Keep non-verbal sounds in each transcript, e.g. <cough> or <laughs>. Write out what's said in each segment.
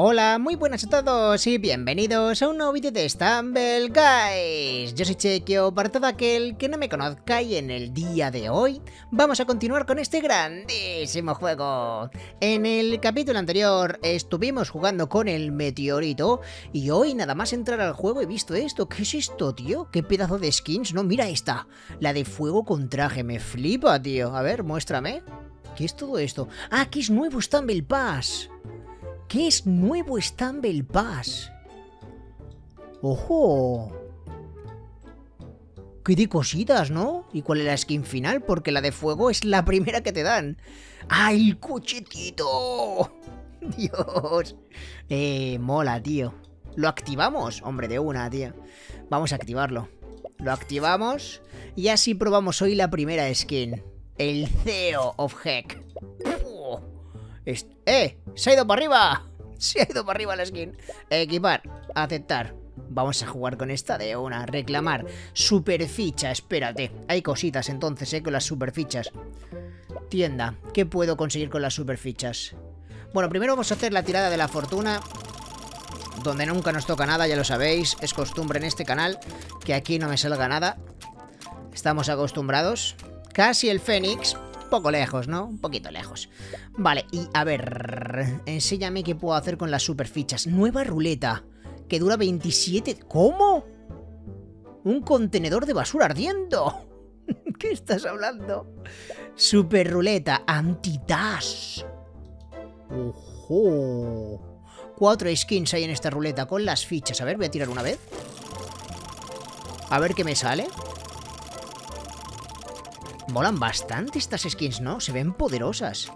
Hola, muy buenas a todos y bienvenidos a un nuevo vídeo de Stumble Guys. Yo soy Chequio, para todo aquel que no me conozca y en el día de hoy vamos a continuar con este grandísimo juego. En el capítulo anterior estuvimos jugando con el meteorito y hoy nada más entrar al juego he visto esto. ¿Qué es esto, tío? ¿Qué pedazo de skins? No, mira esta, la de fuego con traje, me flipa, tío. A ver, muéstrame. ¿Qué es todo esto? Ah, que es nuevo Stumble Pass. ¿Qué es nuevo Stumble Pass? ¡Ojo! ¡Qué de cositas, ¿no? ¿Y cuál es la skin final? Porque la de fuego es la primera que te dan. ¡Ah, el cochetito! <laughs> ¡Dios! Eh, mola, tío. ¿Lo activamos? Hombre, de una, tío. Vamos a activarlo. Lo activamos y así probamos hoy la primera skin. El CEO of Heck. ¡Eh! ¡Se ha ido para arriba! <laughs> Se ha ido para arriba la skin. Equipar. Aceptar. Vamos a jugar con esta de una. Reclamar. Superficha. Espérate. Hay cositas entonces, ¿eh? Con las superfichas. Tienda. ¿Qué puedo conseguir con las superfichas? Bueno, primero vamos a hacer la tirada de la fortuna. Donde nunca nos toca nada, ya lo sabéis. Es costumbre en este canal que aquí no me salga nada. Estamos acostumbrados. Casi el Fénix, poco lejos, ¿no? Un poquito lejos. Vale, y a ver, enséñame qué puedo hacer con las superfichas. Nueva ruleta, que dura 27... ¿Cómo? Un contenedor de basura ardiendo. <laughs> ¿Qué estás hablando? Super ruleta, antitas. ¡Ojo! Cuatro skins hay en esta ruleta con las fichas. A ver, voy a tirar una vez. A ver qué me sale. Molan bastante estas skins, ¿no? Se ven poderosas.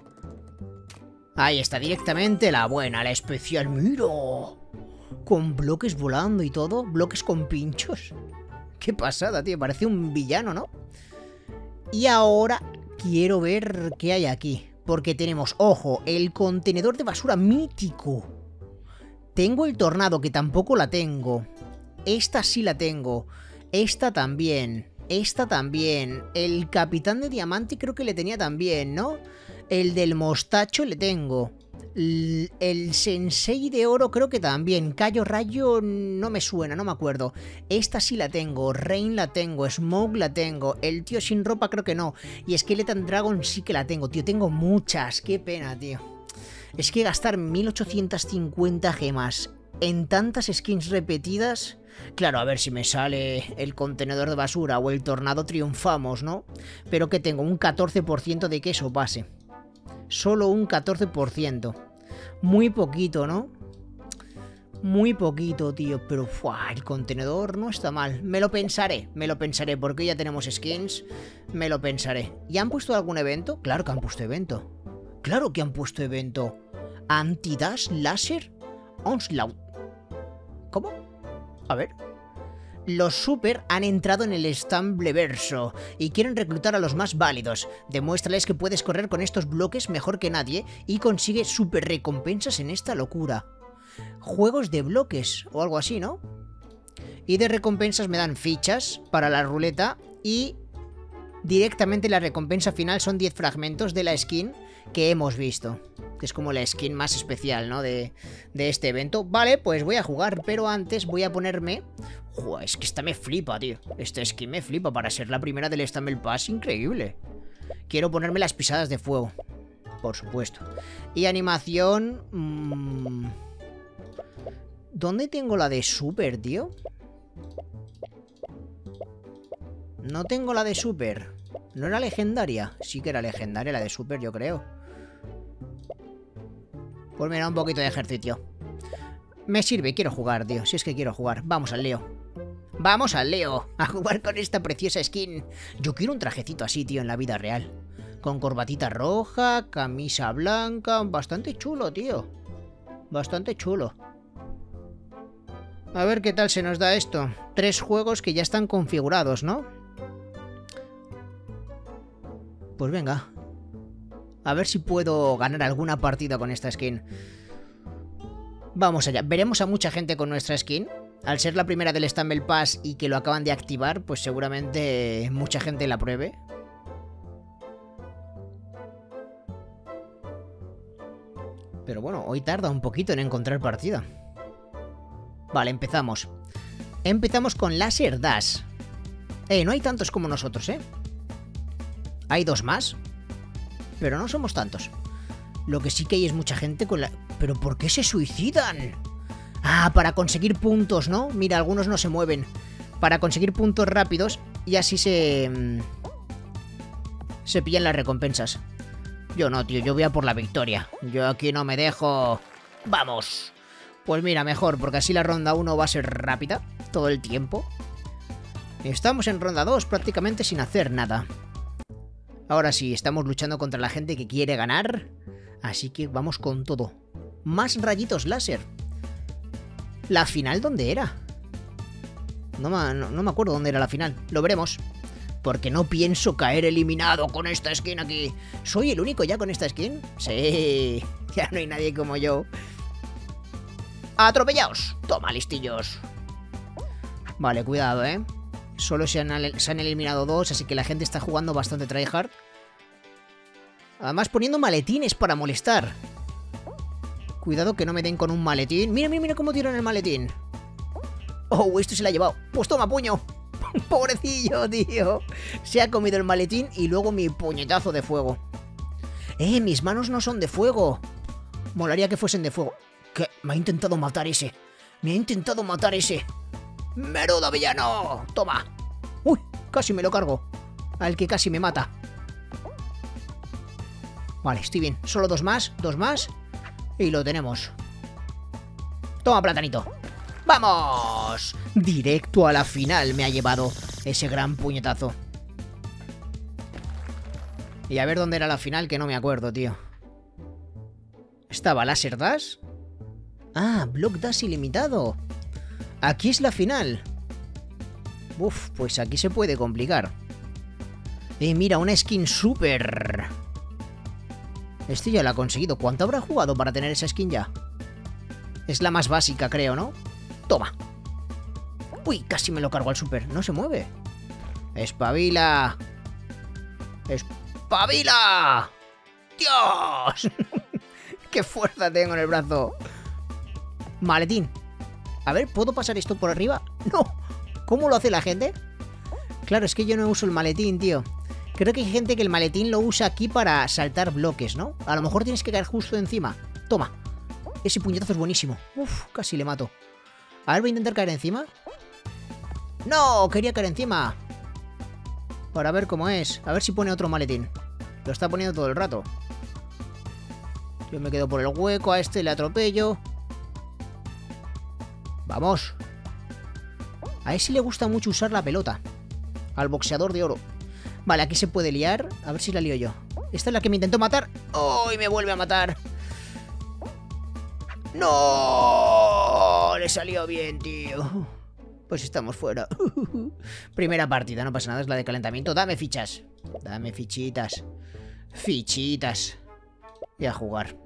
Ahí está directamente la buena, la especial. ¡Miro! Con bloques volando y todo. Bloques con pinchos. Qué pasada, tío. Parece un villano, ¿no? Y ahora quiero ver qué hay aquí. Porque tenemos, ojo, el contenedor de basura mítico. Tengo el tornado, que tampoco la tengo. Esta sí la tengo. Esta también. Esta también. El capitán de diamante creo que le tenía también, ¿no? El del mostacho le tengo. El, sensei de oro creo que también. Cayo Rayo no me suena, no me acuerdo. Esta sí la tengo. Rain la tengo. Smoke la tengo. El tío sin ropa creo que no. Y Skeleton Dragon sí que la tengo, tío. Tengo muchas. Qué pena, tío. Es que gastar 1850 gemas en tantas skins repetidas... Claro, a ver si me sale el contenedor de basura o el tornado triunfamos, ¿no? Pero que tengo un 14% de queso base. Solo un 14%. Muy poquito, ¿no? Muy poquito, tío. Pero el contenedor no está mal. Me lo pensaré, me lo pensaré. Porque ya tenemos skins. Me lo pensaré. ¿Y han puesto algún evento? Claro que han puesto evento. Claro que han puesto evento. Antidash Laser Onslaught. ¿Cómo? A ver. Los super han entrado en el verso y quieren reclutar a los más válidos. Demuéstrales que puedes correr con estos bloques mejor que nadie y consigue super recompensas en esta locura. Juegos de bloques o algo así, ¿no? Y de recompensas me dan fichas para la ruleta y directamente la recompensa final son 10 fragmentos de la skin que hemos visto. Es como la skin más especial, ¿no? De, este evento. Vale, pues voy a jugar, pero antes voy a ponerme... Joder, es que esta me flipa, tío. Esta skin me flipa para ser la primera del Stumble Pass, increíble. Quiero ponerme las pisadas de fuego. Por supuesto. Y animación... Mmm... ¿Dónde tengo la de super, tío? No tengo la de super. ¿No era legendaria? Sí que era legendaria la de super, yo creo. Pues mira, un poquito de ejercicio. Me sirve, quiero jugar, tío. Si es que quiero jugar. Vamos al Leo. Vamos al Leo. A jugar con esta preciosa skin. Yo quiero un trajecito así, tío, en la vida real. Con corbatita roja, camisa blanca. Bastante chulo, tío. Bastante chulo. A ver qué tal se nos da esto. Tres juegos que ya están configurados, ¿no? Pues venga. A ver si puedo ganar alguna partida con esta skin. Vamos allá. Veremos a mucha gente con nuestra skin. Al ser la primera del Stumble Pass y que lo acaban de activar, pues seguramente mucha gente la pruebe. Pero bueno, hoy tarda un poquito en encontrar partida. Vale, empezamos. Empezamos con Laser Dash. Eh, no hay tantos como nosotros, ¿eh? Hay dos más. Pero no somos tantos. Lo que sí que hay es mucha gente con la... ¿Pero por qué se suicidan? Ah, para conseguir puntos, ¿no? Mira, algunos no se mueven. Para conseguir puntos rápidos y así se... Mm, se pillan las recompensas. Yo no, tío, yo voy a por la victoria. Yo aquí no me dejo... ¡Vamos! Pues mira, mejor, porque así la ronda 1 va a ser rápida, todo el tiempo. Estamos en ronda 2 prácticamente sin hacer nada. Ahora sí, estamos luchando contra la gente que quiere ganar. Así que vamos con todo. Más rayitos láser. ¿La final dónde era? No me, no me acuerdo dónde era la final. Lo veremos. Porque no pienso caer eliminado con esta skin aquí. ¿Soy el único ya con esta skin? Sí, <laughs> ya no hay nadie como yo. ¡Atropellaos! Toma, listillos. Vale, cuidado, ¿eh? Solo se han, se han eliminado dos, así que la gente está jugando bastante tryhard. Además poniendo maletines para molestar. Cuidado que no me den con un maletín. Mira, mira, mira cómo tiran el maletín. Oh, esto se lo ha llevado. Pues toma, puño. <laughs> Pobrecillo, tío. Se ha comido el maletín y luego mi puñetazo de fuego. Eh, mis manos no son de fuego. Molaría que fuesen de fuego. ¿Qué? Me ha intentado matar ese. Me ha intentado matar ese. ¡Merudo villano! Toma. Uy, casi me lo cargo. Al que casi me mata. Vale, estoy bien. Solo dos más, dos más. Y lo tenemos. Toma, platanito. ¡Vamos! Directo a la final me ha llevado ese gran puñetazo. Y a ver dónde era la final, que no me acuerdo, tío. ¿Estaba Laser Dash? Ah, Block Dash ilimitado. Aquí es la final. Uf, pues aquí se puede complicar. Eh, mira, una skin super. Este ya la ha conseguido. ¿Cuánto habrá jugado para tener esa skin ya? Es la más básica, creo, ¿no? Toma. Uy, casi me lo cargo al super. No se mueve. Espabila. Espabila. Dios. <laughs> Qué fuerza tengo en el brazo. Maletín. A ver, ¿puedo pasar esto por arriba? No. ¿Cómo lo hace la gente? Claro, es que yo no uso el maletín, tío. Creo que hay gente que el maletín lo usa aquí para saltar bloques, ¿no? A lo mejor tienes que caer justo encima. Toma. Ese puñetazo es buenísimo. Uf, casi le mato. A ver, voy a intentar caer encima. ¡No! Quería caer encima. Para ver cómo es. A ver si pone otro maletín. Lo está poniendo todo el rato. Yo me quedo por el hueco. A este le atropello. Vamos. A ese le gusta mucho usar la pelota. Al boxeador de oro. Vale, aquí se puede liar. A ver si la lío yo. Esta es la que me intentó matar. ¡Oh! Y me vuelve a matar. ¡No! Le salió bien, tío. Pues estamos fuera. <laughs> Primera partida, no pasa nada, es la de calentamiento. Dame fichas. Dame fichitas. Fichitas. Y a jugar.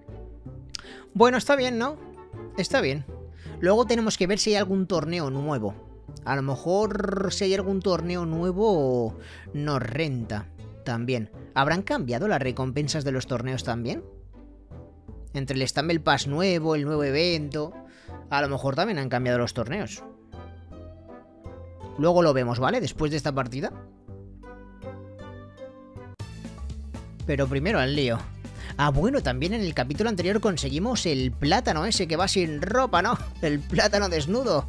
Bueno, está bien, ¿no? Está bien. Luego tenemos que ver si hay algún torneo nuevo. A lo mejor si hay algún torneo nuevo nos renta también. ¿Habrán cambiado las recompensas de los torneos también? Entre el Stumble Pass nuevo, el nuevo evento... A lo mejor también han cambiado los torneos. Luego lo vemos, ¿vale? Después de esta partida. Pero primero al lío. Ah, bueno, también en el capítulo anterior conseguimos el plátano ese que va sin ropa, ¿no? El plátano desnudo.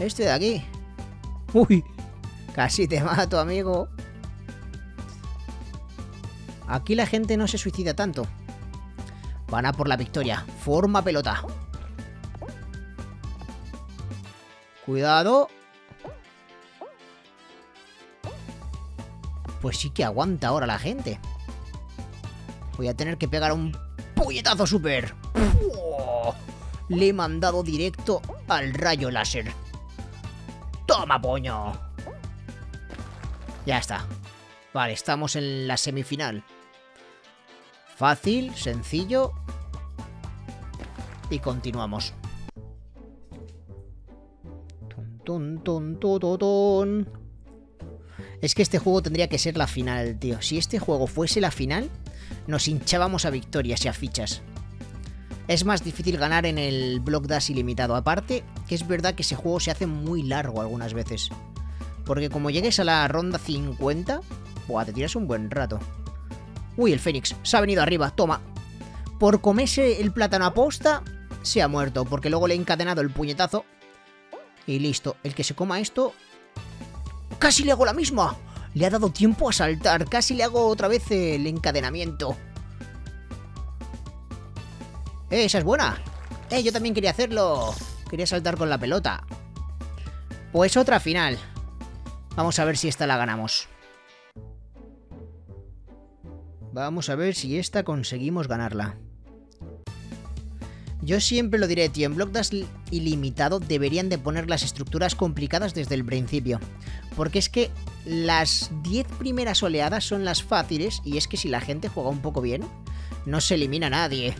Este de aquí. Uy, casi te mato, amigo. Aquí la gente no se suicida tanto. Van a por la victoria. Forma pelota. Cuidado. Pues sí que aguanta ahora la gente. Voy a tener que pegar un puñetazo super. Le he mandado directo al rayo láser. ¡Toma, poño! Ya está. Vale, estamos en la semifinal. Fácil, sencillo. Y continuamos. Tun, tun, tun, es que este juego tendría que ser la final, tío. Si este juego fuese la final, nos hinchábamos a victorias y a fichas. Es más difícil ganar en el Block Dash ilimitado. Aparte, que es verdad que ese juego se hace muy largo algunas veces. Porque como llegues a la ronda 50, buah, te tiras un buen rato. Uy, el Fénix, se ha venido arriba, toma. Por comerse el plátano a posta, se ha muerto, porque luego le he encadenado el puñetazo. Y listo, el que se coma esto... ¡Casi le hago la misma! Le ha dado tiempo a saltar, casi le hago otra vez el encadenamiento. ¡Eh, esa es buena! ¡Eh, yo también quería hacerlo! Quería saltar con la pelota. Pues otra final. Vamos a ver si esta la ganamos. Vamos a ver si esta conseguimos ganarla. Yo siempre lo diré, tío, en Block Dash ilimitado deberían de poner las estructuras complicadas desde el principio. Porque es que las 10 primeras oleadas son las fáciles y es que si la gente juega un poco bien, no se elimina a nadie.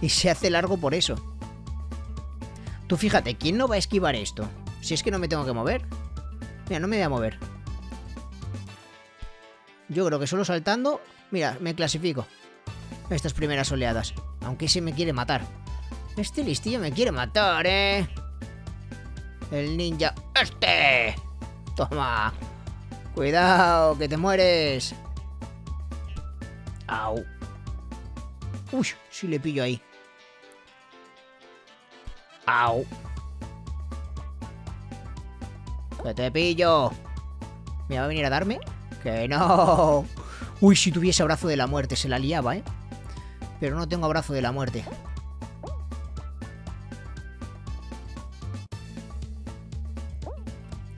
Y se hace largo por eso. Tú fíjate, ¿quién no va a esquivar esto? Si es que no me tengo que mover. Mira, no me voy a mover. Yo creo que solo saltando... Mira, me clasifico. Estas primeras oleadas. Aunque se me quiere matar. Este listillo me quiere matar, ¿eh? El ninja... ¡Este! Toma. Cuidado, que te mueres. Au. Uy, si le pillo ahí. Au. Que te pillo. ¿Me va a venir a darme? Que no. Uy, si tuviese abrazo de la muerte, se la liaba, ¿eh? Pero no tengo abrazo de la muerte.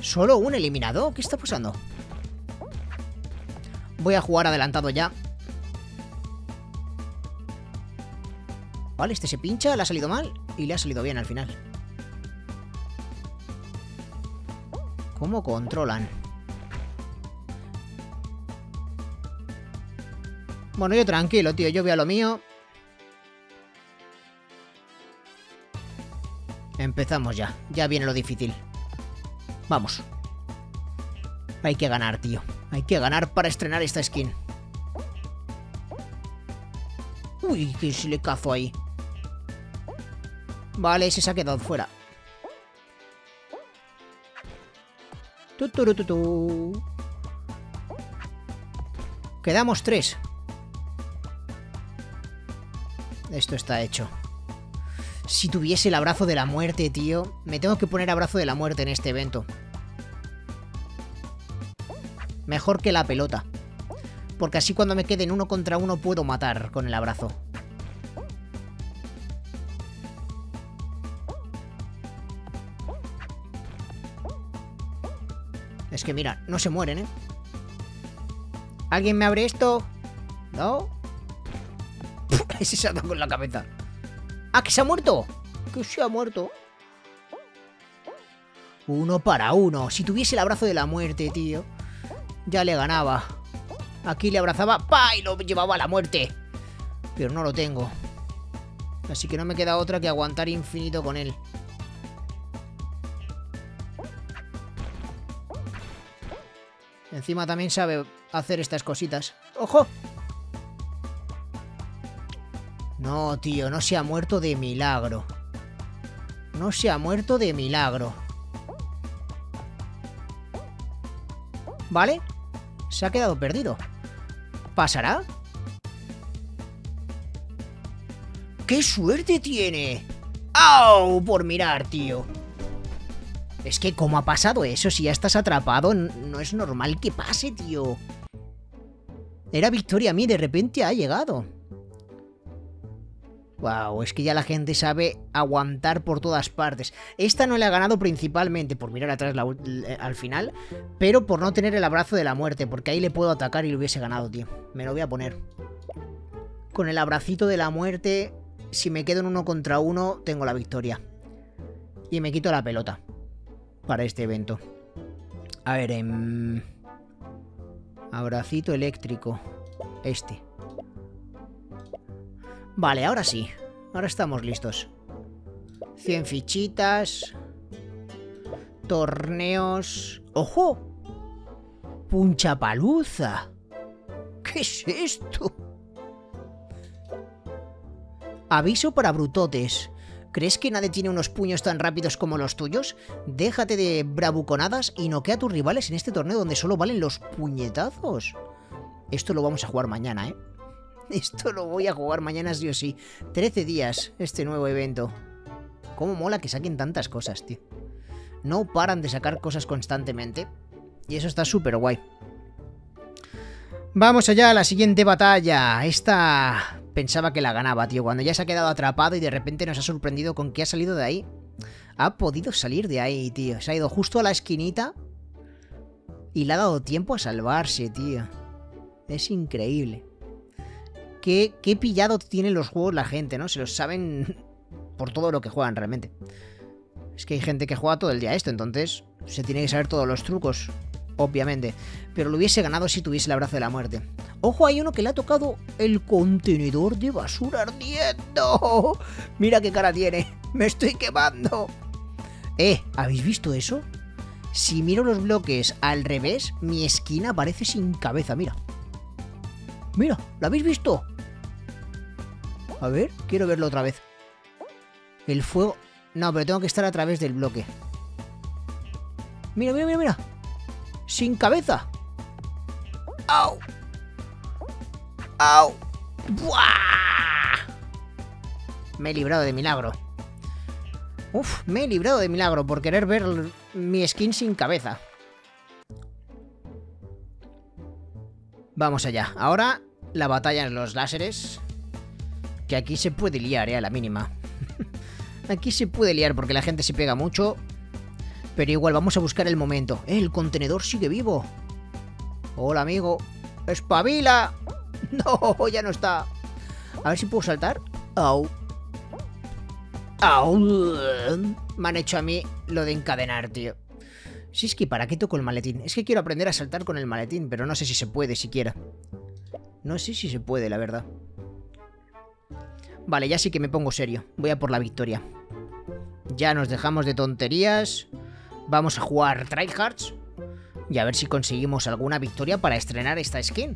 ¿Solo un eliminado? ¿Qué está pasando? Voy a jugar adelantado ya. Vale, este se pincha, le ha salido mal y le ha salido bien al final. ¿Cómo controlan? Bueno, yo tranquilo, tío. Yo voy a lo mío. Empezamos ya. Ya viene lo difícil. Vamos. Hay que ganar, tío. Hay que ganar para estrenar esta skin. Uy, que se le cazo ahí. Vale, ese se ha quedado fuera. Quedamos tres. Esto está hecho. Si tuviese el abrazo de la muerte, tío. Me tengo que poner abrazo de la muerte en este evento. Mejor que la pelota. Porque así cuando me queden uno contra uno puedo matar con el abrazo. Que mira, no se mueren, ¿eh? ¿Alguien me abre esto? ¿No? <laughs> Ese se ha dado con la cabeza. ¡Ah, que se ha muerto! ¡Que se ha muerto! Uno para uno. Si tuviese el abrazo de la muerte, tío. Ya le ganaba. Aquí le abrazaba, ¡pa! Y lo llevaba a la muerte. Pero no lo tengo. Así que no me queda otra que aguantar infinito con él. Encima también sabe hacer estas cositas. ¡Ojo! No, tío, no se ha muerto de milagro. No se ha muerto de milagro. ¿Vale? Se ha quedado perdido. ¿Pasará? ¡Qué suerte tiene! ¡Au! Por mirar, tío. Es que, ¿cómo ha pasado eso? Si ya estás atrapado, no es normal que pase, tío. Era victoria a mí, de repente ha llegado. Wow, es que ya la gente sabe aguantar por todas partes. Esta no le ha ganado principalmente por mirar atrás eh, al final, pero por no tener el abrazo de la muerte, porque ahí le puedo atacar y lo hubiese ganado, tío. Me lo voy a poner. Con el abracito de la muerte, si me quedo en uno contra uno, tengo la victoria. Y me quito la pelota para este evento. A ver, en... Abracito eléctrico. Este. Vale, ahora sí. Ahora estamos listos. 100 fichitas. Torneos. ¡Ojo! ¡Punchapaluza! ¿Qué es esto? Aviso para brutotes. ¿Crees que nadie tiene unos puños tan rápidos como los tuyos? Déjate de bravuconadas y noquea a tus rivales en este torneo donde solo valen los puñetazos. Esto lo vamos a jugar mañana, ¿eh? <laughs> Esto lo voy a jugar mañana sí o sí. 13 días, este nuevo evento. Cómo mola que saquen tantas cosas, tío. No paran de sacar cosas constantemente. Y eso está súper guay. Vamos allá a la siguiente batalla. Esta pensaba que la ganaba, tío. Cuando ya se ha quedado atrapado y de repente nos ha sorprendido con que ha salido de ahí. Ha podido salir de ahí, tío. Se ha ido justo a la esquinita. Y le ha dado tiempo a salvarse, tío. Es increíble. Qué, qué pillado tienen los juegos la gente, ¿no? Se los saben <laughs> por todo lo que juegan realmente. Es que hay gente que juega todo el día esto, entonces se tiene que saber todos los trucos, obviamente. Pero lo hubiese ganado si tuviese el abrazo de la muerte. Ojo, hay uno que le ha tocado el contenedor de basura ardiendo. <laughs> Mira qué cara tiene. <laughs> Me estoy quemando. Eh, ¿habéis visto eso? Si miro los bloques al revés, mi esquina parece sin cabeza, mira. Mira, ¿lo habéis visto? A ver, quiero verlo otra vez. El fuego... No, pero tengo que estar a través del bloque. Mira, mira, mira, mira. Sin cabeza. ¡Au! ¡Au! ¡Buah! Me he librado de milagro. Uf, me he librado de milagro por querer ver mi skin sin cabeza. Vamos allá. Ahora la batalla en los láseres. Que aquí se puede liar, eh, a la mínima. <laughs> aquí se puede liar porque la gente se pega mucho. Pero igual, vamos a buscar el momento. Eh, el contenedor sigue vivo. Hola, amigo. ¡Espabila! <laughs> No, ya no está. A ver si puedo saltar. Au. Au. Me han hecho a mí lo de encadenar, tío. Si es que ¿para qué toco el maletín? Es que quiero aprender a saltar con el maletín, pero no sé si se puede siquiera. No sé si se puede, la verdad. Vale, ya sí que me pongo serio. Voy a por la victoria. Ya nos dejamos de tonterías. Vamos a jugar tryhards. Y a ver si conseguimos alguna victoria para estrenar esta skin.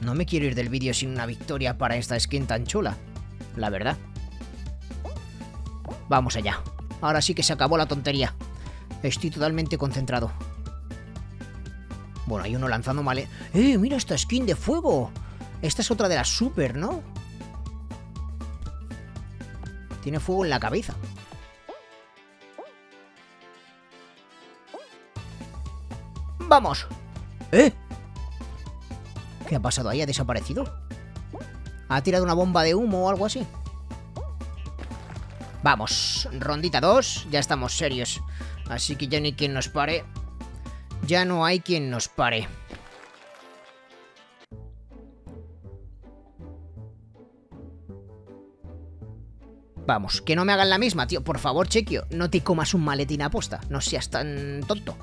No me quiero ir del vídeo sin una victoria para esta skin tan chula. La verdad. Vamos allá. Ahora sí que se acabó la tontería. Estoy totalmente concentrado. Bueno, hay uno lanzando male... ¡Eh, mira esta skin de fuego! Esta es otra de las super, ¿no? Tiene fuego en la cabeza. ¡Vamos! ¿Eh? ¿Qué ha pasado ahí? ¿Ha desaparecido? ¿Ha tirado una bomba de humo o algo así? Vamos, rondita 2, ya estamos serios. Así que ya ni quien nos pare. Ya no hay quien nos pare. Vamos, que no me hagan la misma, tío. Por favor, Chequio, no te comas un maletín aposta. No seas tan tonto.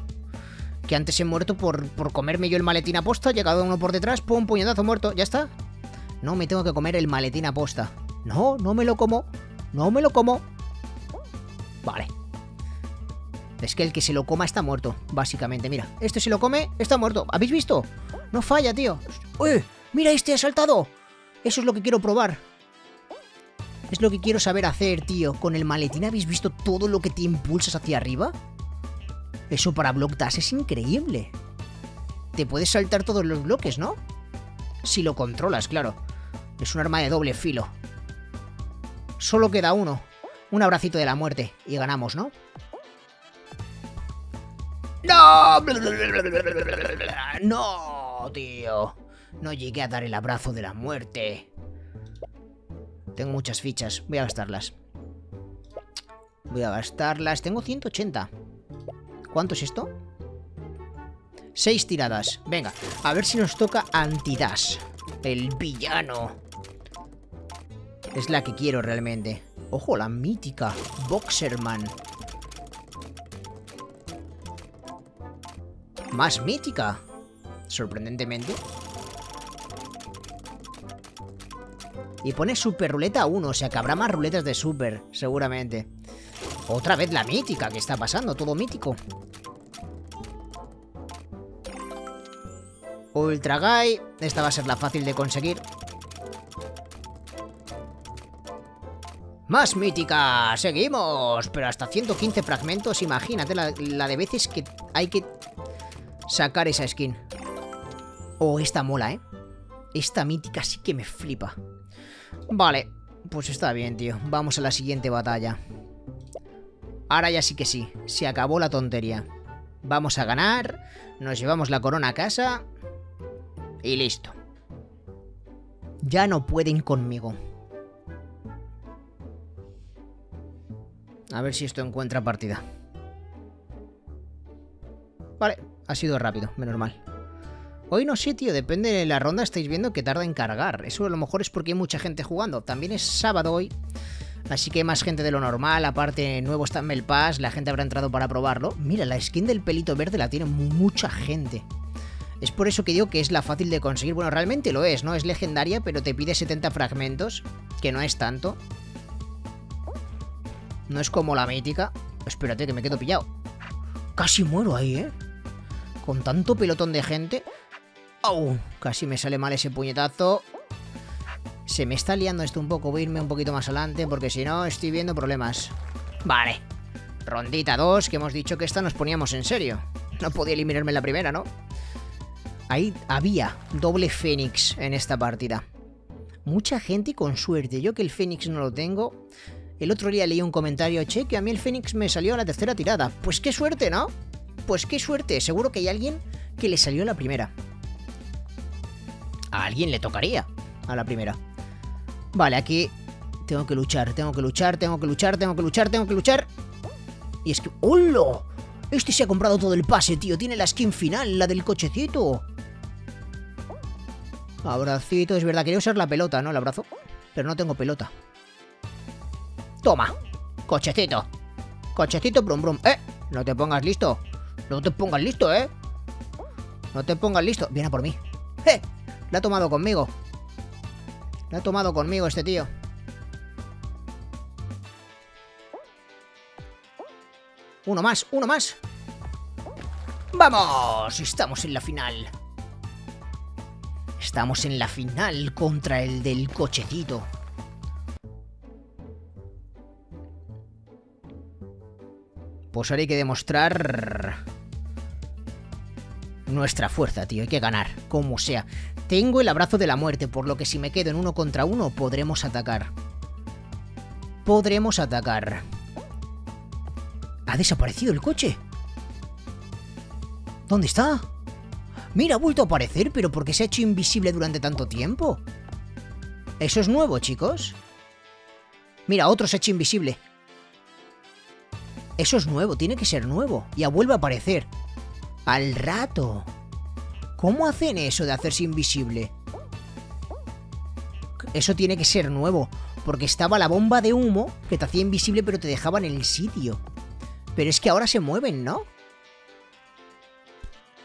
Que antes he muerto por, por comerme yo el maletín aposta. Llegado uno por detrás, pum, puñetazo muerto. ¿Ya está? No me tengo que comer el maletín aposta. No, no me lo como. No me lo como. Vale. Es que el que se lo coma está muerto, básicamente. Mira, este se lo come, está muerto. ¿Habéis visto? No falla, tío. ¡Uy! ¡Mira, este ha saltado! Eso es lo que quiero probar. Es lo que quiero saber hacer, tío. Con el maletín, ¿habéis visto todo lo que te impulsas hacia arriba? Eso para Block Dash es increíble. Te puedes saltar todos los bloques, ¿no? Si lo controlas, claro. Es un arma de doble filo. Solo queda uno. Un abracito de la muerte. Y ganamos, ¿no? ¡No! ¡No, tío! No llegué a dar el abrazo de la muerte. Tengo muchas fichas. Voy a gastarlas. Voy a gastarlas. Tengo 180. ¿Cuánto es esto? Seis tiradas. Venga, a ver si nos toca Antidas. El villano. Es la que quiero realmente. Ojo, la mítica. Boxerman. Más mítica. Sorprendentemente. Y pone super ruleta 1, o sea que habrá más ruletas de super, seguramente. Otra vez la mítica, ¿qué está pasando? Todo mítico. Ultra Guy. Esta va a ser la fácil de conseguir. Más mítica, seguimos, pero hasta 115 fragmentos, imagínate la, de veces que hay que sacar esa skin. Oh, esta mola, ¿eh? Esta mítica sí que me flipa. Vale, pues está bien, tío. Vamos a la siguiente batalla. Ahora ya sí que sí, se acabó la tontería. Vamos a ganar, nos llevamos la corona a casa y listo. Ya no pueden conmigo. A ver si esto encuentra partida. Vale, ha sido rápido, menos mal. Hoy no sé, tío, depende de la ronda, estáis viendo que tarda en cargar. Eso a lo mejor es porque hay mucha gente jugando. También es sábado hoy, así que más gente de lo normal. Aparte, nuevo está en Pass, la gente habrá entrado para probarlo. Mira, la skin del pelito verde la tiene mucha gente. Es por eso que digo que es la fácil de conseguir. Bueno, realmente lo es, ¿no? Es legendaria, pero te pide 70 fragmentos, que no es tanto. No es como la mítica. Espérate, que me quedo pillado. Casi muero ahí, ¿eh? Con tanto pelotón de gente. ¡Au! Casi me sale mal ese puñetazo. Se me está liando esto un poco. Voy a irme un poquito más adelante porque si no estoy viendo problemas. Vale. Rondita 2, que hemos dicho que esta nos poníamos en serio. No podía eliminarme la primera, ¿no? Ahí había doble Fénix en esta partida. Mucha gente con suerte. Yo que el Fénix no lo tengo. El otro día leí un comentario, che, que a mí el Fénix me salió a la tercera tirada. Pues qué suerte, ¿no? Pues qué suerte. Seguro que hay alguien que le salió a la primera. A alguien le tocaría a la primera. Vale, aquí tengo que luchar, tengo que luchar, tengo que luchar, tengo que luchar, tengo que luchar. Y es que... ¡Hola! Este se ha comprado todo el pase, tío. Tiene la skin final, la del cochecito. Abracito, es verdad, quería usar la pelota, ¿no? El abrazo. Pero no tengo pelota. Toma. Cochecito. Cochecito, brum brum. ¡Eh! No te pongas listo. No te pongas listo, ¿eh? No te pongas listo. Viene a por mí. ¡Eh! La ha tomado conmigo. La ha tomado conmigo este tío. Uno más, uno más. ¡Vamos! Estamos en la final. Estamos en la final contra el del cochecito. Pues ahora hay que demostrar nuestra fuerza, tío. Hay que ganar, como sea. Tengo el abrazo de la muerte, por lo que si me quedo en uno contra uno, podremos atacar. Podremos atacar. ¿Ha desaparecido el coche? ¿Dónde está? Mira, ha vuelto a aparecer, pero ¿por qué se ha hecho invisible durante tanto tiempo? ¿Eso es nuevo, chicos? Mira, otro se ha hecho invisible. Eso es nuevo, tiene que ser nuevo. Ya vuelve a aparecer. Al rato. ¿Cómo hacen eso de hacerse invisible? Eso tiene que ser nuevo. Porque estaba la bomba de humo que te hacía invisible pero te dejaba en el sitio. Pero es que ahora se mueven, ¿no?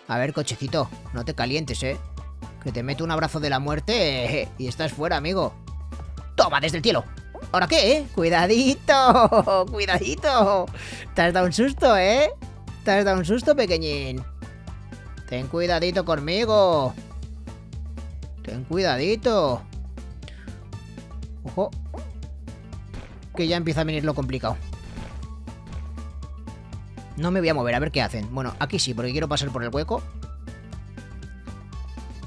A ver, cochecito, no te calientes, ¿eh? Que te meto un abrazo de la muerte y estás fuera, amigo. Toma, desde el cielo. ¿Ahora qué, eh? Cuidadito, <laughs> cuidadito. Te has dado un susto, ¿eh? Te has dado un susto, pequeñín. Ten cuidadito conmigo. Ten cuidadito. Ojo. Que ya empieza a venir lo complicado. No me voy a mover, a ver qué hacen. Bueno, aquí sí, porque quiero pasar por el hueco.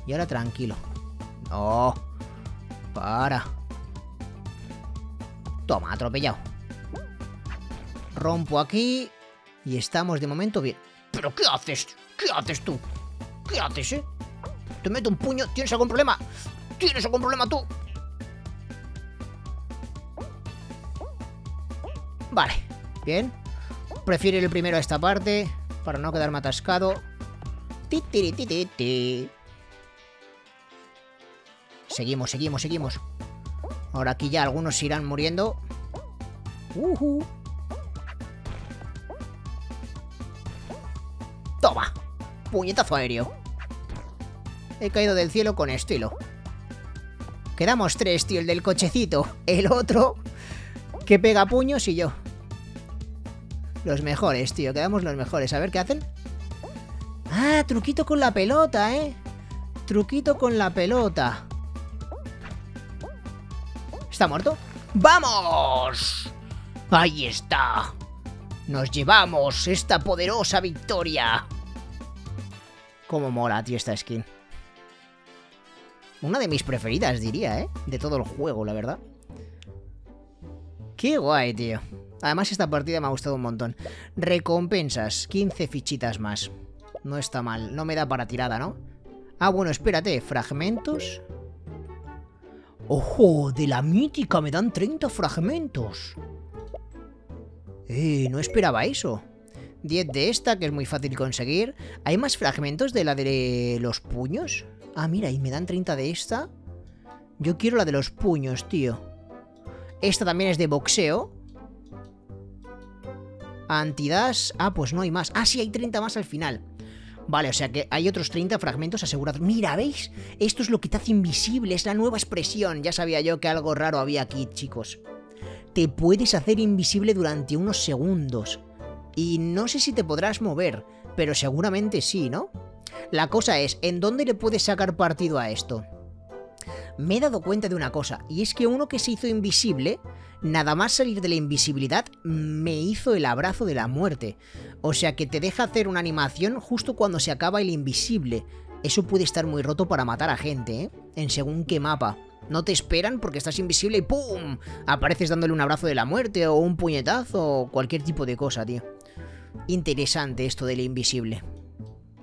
Y ahora tranquilo. No. Para. Toma, atropellado. Rompo aquí. Y estamos de momento bien. ¿Pero qué haces? ¿Qué haces tú? ¿Qué haces, eh? Te meto un puño. ¿Tienes algún problema? ¿Tienes algún problema tú? Vale. Bien. Prefiero ir el primero a esta parte. Para no quedarme atascado. Seguimos, seguimos, seguimos. Ahora aquí ya algunos irán muriendo. Toma. Puñetazo aéreo. He caído del cielo con estilo. Quedamos tres, tío. El del cochecito. El otro que pega puños y yo. Los mejores, tío. Quedamos los mejores. A ver qué hacen. Ah, truquito con la pelota, ¿eh? Truquito con la pelota. ¿Está muerto? ¡Vamos! Ahí está. Nos llevamos esta poderosa victoria. Cómo mola, tío, esta skin. Una de mis preferidas, diría, ¿eh? De todo el juego, la verdad. Qué guay, tío. Además, esta partida me ha gustado un montón. Recompensas, 15 fichitas más. No está mal, no me da para tirada, ¿no? Ah, bueno, espérate, fragmentos. ¡Ojo! De la mítica me dan 30 fragmentos. Eh, no esperaba eso. 10 de esta, que es muy fácil conseguir. ¿Hay más fragmentos de la de los puños? Ah, mira, y me dan 30 de esta. Yo quiero la de los puños, tío. Esta también es de boxeo. Antidas. Ah, pues no hay más. Ah, sí, hay 30 más al final. Vale, o sea que hay otros 30 fragmentos asegurados. Mira, ¿veis? Esto es lo que te hace invisible, es la nueva expresión. Ya sabía yo que algo raro había aquí, chicos. Te puedes hacer invisible durante unos segundos. Y no sé si te podrás mover, pero seguramente sí, ¿no? La cosa es, ¿en dónde le puedes sacar partido a esto? Me he dado cuenta de una cosa, y es que uno que se hizo invisible nada más salir de la invisibilidad, me hizo el abrazo de la muerte. O sea que te deja hacer una animación justo cuando se acaba el invisible. Eso puede estar muy roto para matar a gente, ¿eh? En según qué mapa. No te esperan porque estás invisible y ¡pum! Apareces dándole un abrazo de la muerte o un puñetazo o cualquier tipo de cosa, tío. Interesante esto del invisible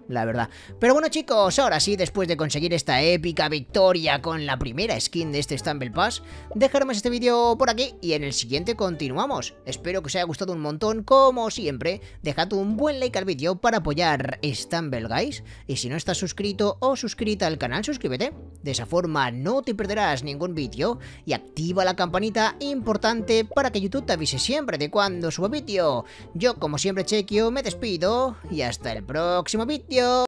la verdad. Pero bueno chicos, ahora sí, después de conseguir esta épica victoria con la primera skin de este Stumble Pass, dejaremos este vídeo por aquí y en el siguiente continuamos. Espero que os haya gustado un montón, como siempre, dejad un buen like al vídeo para apoyar Stumble Guys, y si no estás suscrito o suscrita al canal, suscríbete. De esa forma no te perderás ningún vídeo y activa la campanita importante para que YouTube te avise siempre de cuando suba vídeo. Yo, como siempre, Chequio, me despido y hasta el próximo vídeo principio.